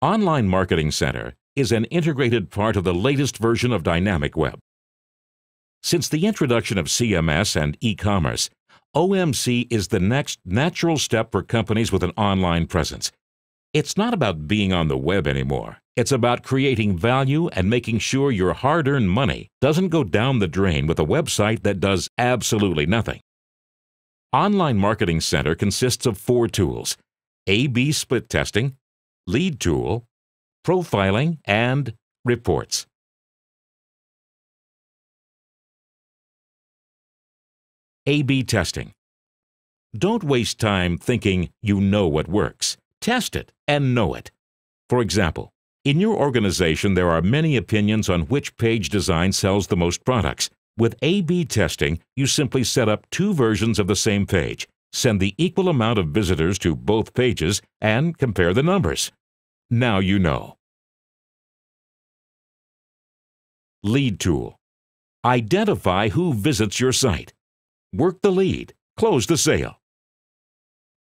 Online Marketing Center is an integrated part of the latest version of Dynamicweb. Since the introduction of CMS and e-commerce, OMC is the next natural step for companies with an online presence. It's not about being on the web anymore. It's about creating value and making sure your hard-earned money doesn't go down the drain with a website that does absolutely nothing. Online Marketing Center consists of four tools, A-B split testing, lead tool, profiling, and reports. A-B testing. Don't waste time thinking you know what works. Test it and know it. For example, in your organization there are many opinions on which page design sells the most products. With A-B testing, you simply set up two versions of the same page, send the equal amount of visitors to both pages, and compare the numbers. Now you know. Lead Tool Identify who visits your site. Work the lead. Close the sale.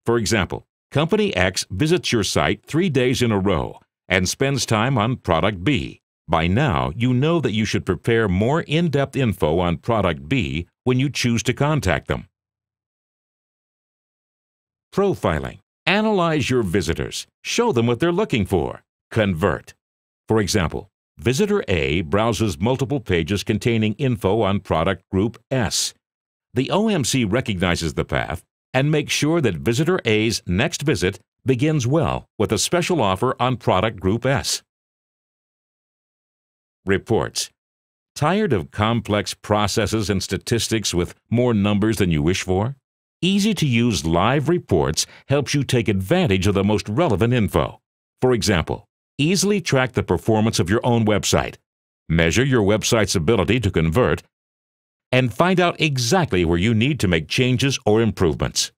For example, Company X visits your site three days in a row and spends time on product B. By now, you know that you should prepare more in-depth info on product B when you choose to contact them. Profiling Analyze your visitors. Show them what they're looking for. Convert. For example, visitor A browses multiple pages containing info on product group S. The OMC recognizes the path and makes sure that visitor A's next visit begins well with a special offer on product group S. Reports. Tired of complex processes and statistics with more numbers than you wish for? Easy to use live reports helps you take advantage of the most relevant info. For example, easily track the performance of your own website, measure your website's ability to convert, and find out exactly where you need to make changes or improvements.